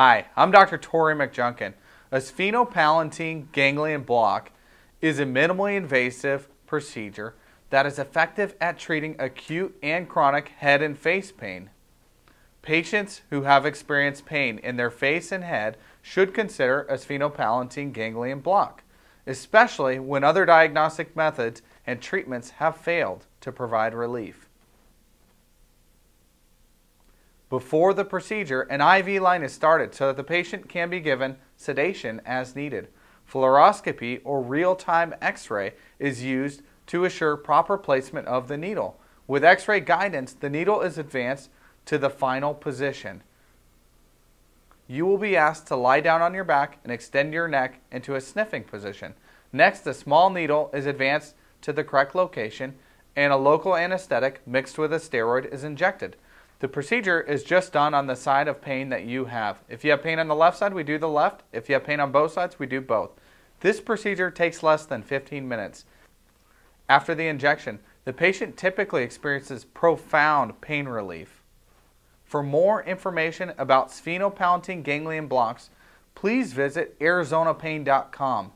Hi, I'm Dr. Tory McJunkin. A sphenopalatine ganglion block is a minimally invasive procedure that is effective at treating acute and chronic head and face pain. Patients who have experienced pain in their face and head should consider a sphenopalatine ganglion block, especially when other diagnostic methods and treatments have failed to provide relief. Before the procedure, an IV line is started so that the patient can be given sedation as needed. Fluoroscopy or real-time x-ray is used to assure proper placement of the needle. With x-ray guidance, the needle is advanced to the final position. You will be asked to lie down on your back and extend your neck into a sniffing position. Next, the small needle is advanced to the correct location and a local anesthetic mixed with a steroid is injected. The procedure is just done on the side of pain that you have. If you have pain on the left side, we do the left. If you have pain on both sides, we do both. This procedure takes less than 15 minutes. After the injection, the patient typically experiences profound pain relief. For more information about sphenopalatine ganglion blocks, please visit arizonapain.com.